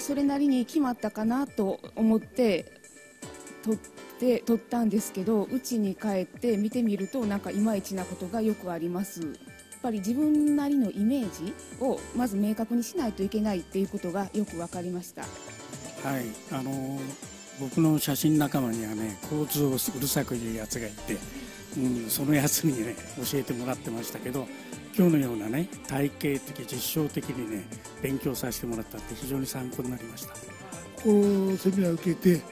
それなりに決まったかなと思って撮って撮ったんですけど家に帰って見てみるとなんかいまいちなことがよくあります。やっぱり自分なりのイメージをまず明確にしないといけないっていうことがよく分かりました。はい。あの僕の写真仲間にはね構図をうるさく言うやつがいて、うん、そのやつにね教えてもらってましたけど今日のようなね体系的実証的にね勉強させてもらったって非常に参考になりました。こうセミナーを受けて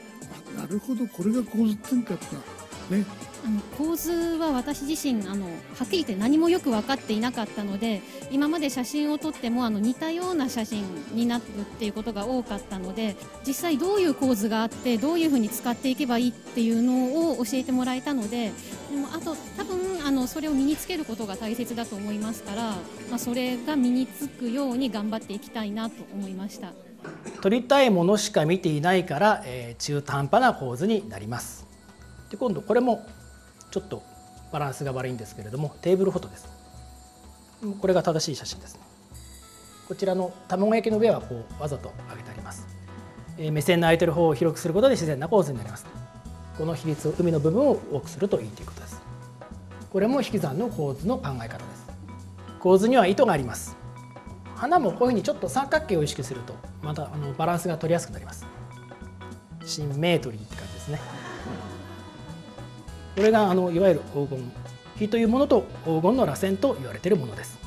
なるほどこれが構図転換か。ね。あの構図は私自身あのはっきり言って何もよく分かっていなかったので今まで写真を撮ってもあの似たような写真になるっていうことが多かったので実際どういう構図があってどういうふうに使っていけばいいっていうのを教えてもらえたのででもあと多分あのそれを身につけることが大切だと思いますから、まあ、それが身につくように頑張っていきたいなと思いました。撮りたいものしか見ていないから、えー、中途半端な構図になりますで今度これもちょっとバランスが悪いんですけれどもテーブルフォトです。これが正しい写真ですね。こちらの卵焼きの上はこうわざと上げてあります、えー、目線の空いてる方を広くすることで自然な構図になります。この比率を海の部分を多くするといいということです。これも引き算の構図の考え方です。構図には糸があります。花もこういうふうにちょっと三角形を意識するとまたあのバランスが取りやすくなります。シンメートリーって感じですね。これがあのいわゆる黄金比というものと黄金の螺旋と言われているものです。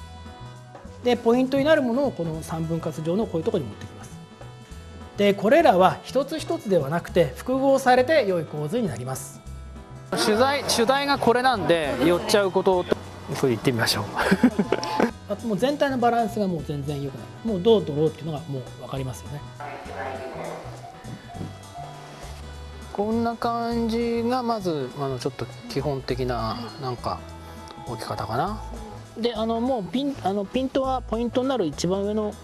でポイントになるものをこの三分割上のこういうところに持ってきます。でこれらは一つ一つではなくて複合されて良い構図になります。取材取材がこれなんで寄っちゃうこととそれ言ってみましょう。あともう全体のバランスがもう全然良くない。もうどう取ろうっていうのがもう分かりますよねこんな感じがまずあのちょっと基本的ななんか置き方かな。であのもうピンあのピントはポイントになる一番上の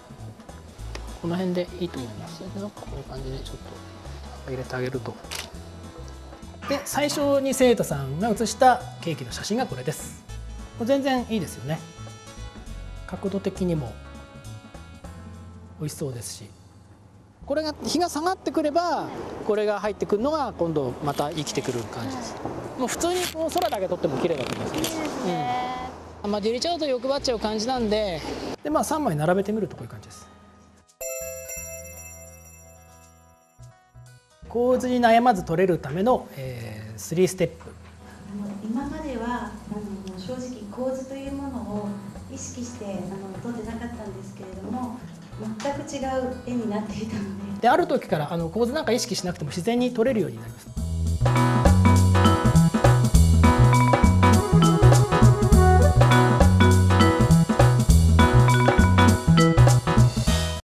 この辺でいいと思います。こういう感じでちょっと入れてあげると。で最初に生徒さんが写したケーキの写真がこれです。全然いいですよね。角度的にも美味しそうですしこれが日が下がってくればこれが入ってくるのが今度また生きてくる感じです。もう普通にこう空だけ撮っても綺麗だと思います、うん、まあ、入れちゃうと欲張っちゃう感じなんででまあ3枚並べてみるとこういう感じです。構図に悩まず取れるための、えー、3ステップ。今まではあの正直構図というものを意識してあの撮ってなかったんですけれども全く違う絵になっていたので。である時からあの構図なんか意識しなくても自然に撮れるようになります。